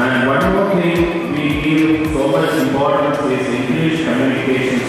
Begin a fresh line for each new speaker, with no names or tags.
And one more thing we give so much importance is English communication.